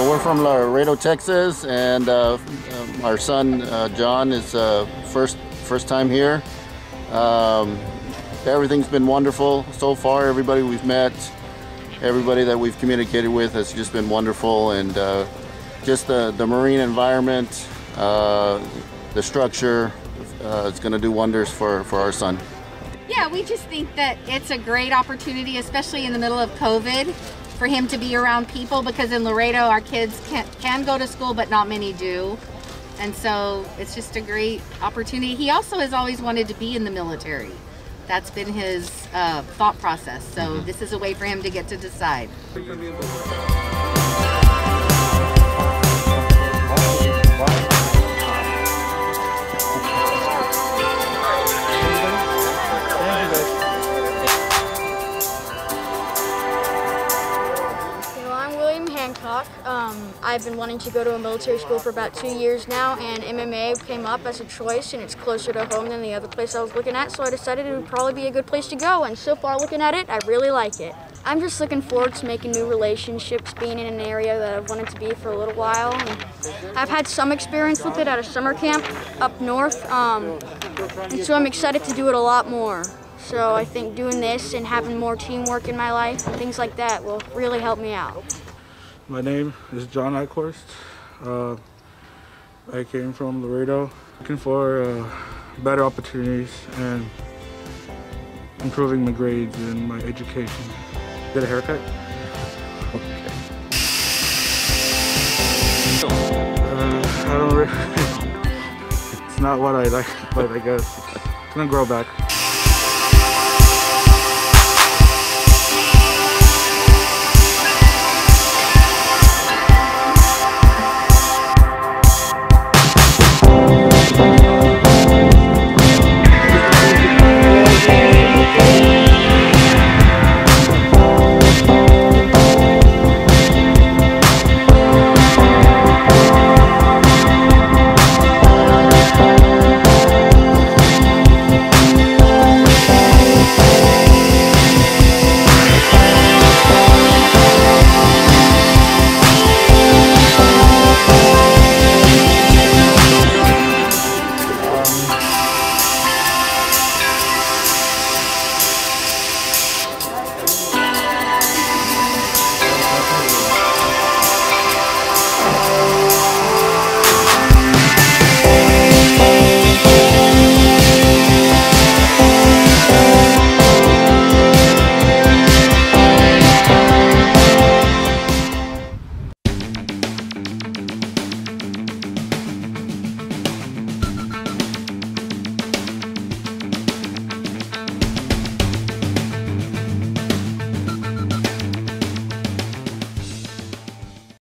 Well, we're from Laredo, Texas, and uh, um, our son uh, John is uh, first first time here. Um, everything's been wonderful so far. Everybody we've met, everybody that we've communicated with has just been wonderful, and uh, just the the marine environment, uh, the structure, uh, it's going to do wonders for for our son. Yeah, we just think that it's a great opportunity, especially in the middle of COVID, for him to be around people because in Laredo, our kids can, can go to school, but not many do. And so it's just a great opportunity. He also has always wanted to be in the military. That's been his uh, thought process. So this is a way for him to get to decide. I've been wanting to go to a military school for about two years now, and MMA came up as a choice, and it's closer to home than the other place I was looking at, so I decided it would probably be a good place to go. And so far, looking at it, I really like it. I'm just looking forward to making new relationships, being in an area that I've wanted to be for a little while. And I've had some experience with it at a summer camp up north, um, and so I'm excited to do it a lot more. So I think doing this and having more teamwork in my life and things like that will really help me out. My name is John Eichhorst. Uh, I came from Laredo looking for uh, better opportunities and improving my grades and my education. Get a haircut? Uh, I don't really, it's not what I like, but I guess it's gonna grow back.